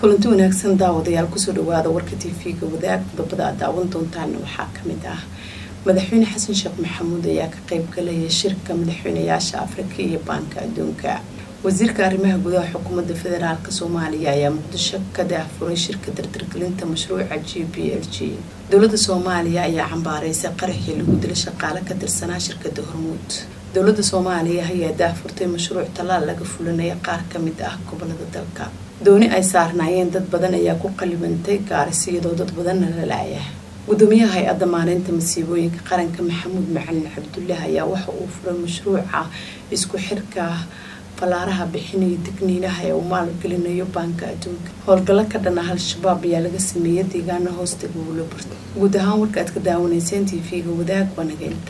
kulanti wanaagsan daawadayaal ku soo dhawaada warka tv-ga wadaag qodobada aad daawan doontaana waxaa ka mid ah. Madaxweyne xasan sheekh maxamuud ayaa ka qeybgalaya shirka madaxweynayaasha afrika iyo baanka adduunka. Wasiirka arrimaha gudaha xukuumadda federaalk soomaaliya ayaa muqdisho ka daahfuray shirka dardargelinta mashruuca g b l g. Dowlada soomaaliya ayaa cambaareysay qaraxii lagu dila shaqaale ka tirsanaa shirkada hormuud. Dowlada soomaaliya ayaa daahfurtay mashruuc tallaal laga fulinaya qaar ka mid ah gobollada dalka dooni ay saarnaayeen dad badan ayaa ku qalibantay gaaris iyadoo dad badanna la laaya gudoomiyaha hay'adda maareynta masiibooyinka qaranka maxamuud macalin cabdullaah ayaa waxa uu furay mashruuca isku xirka falaaraha bixinaya digniinaha ee uu maalgelinayo baanka adduunka. Howlgallo ka dhana al-shabaab ayaa laga sameeyay deegaana hoostaga wulaburta guud ahaan warka aad ka daawanayseen t v-ga wadaag waa nageynta